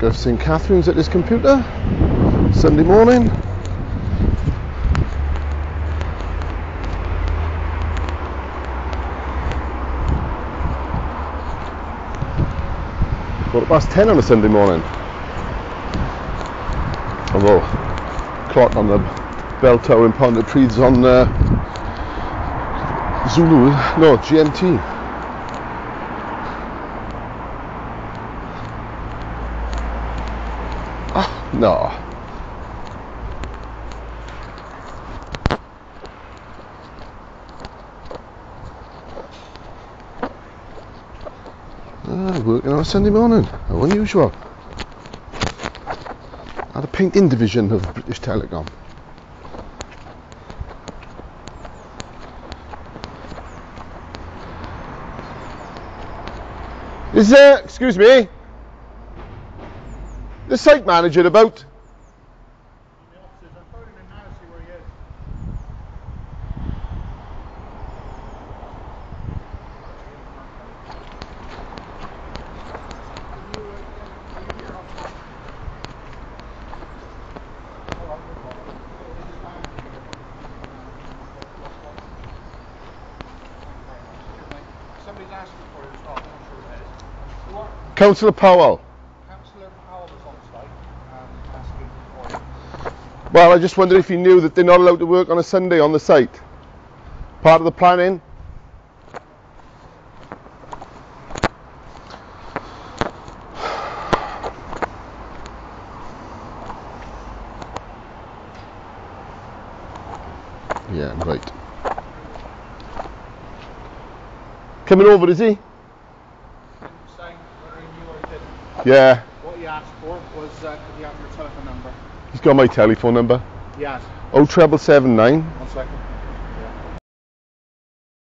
Vicar of St Catherine's at his computer. Sunday morning. Quarter past ten on a Sunday morning. Although clock on the bell tower in Pontypridd on uh, Zulu, no GMT. No. Ah, working on a Sunday morning. How unusual. At the painting division of British Telecom. Is there, excuse me, the site manager about? Somebody's asking for it as well, I'm not sure who it is. Or Councillor Powell. Councillor Powell was on site, um, asking for it. Well, I just wondered if you knew that they're not allowed to work on a Sunday on the site. Part of the planning. Yeah, right. Coming over, is he? Didn't say whether he knew or he didn't. Yeah, What he asked for was, uh, could you have your telephone number? He's got my telephone number. He has. Oh treble seven nine One second.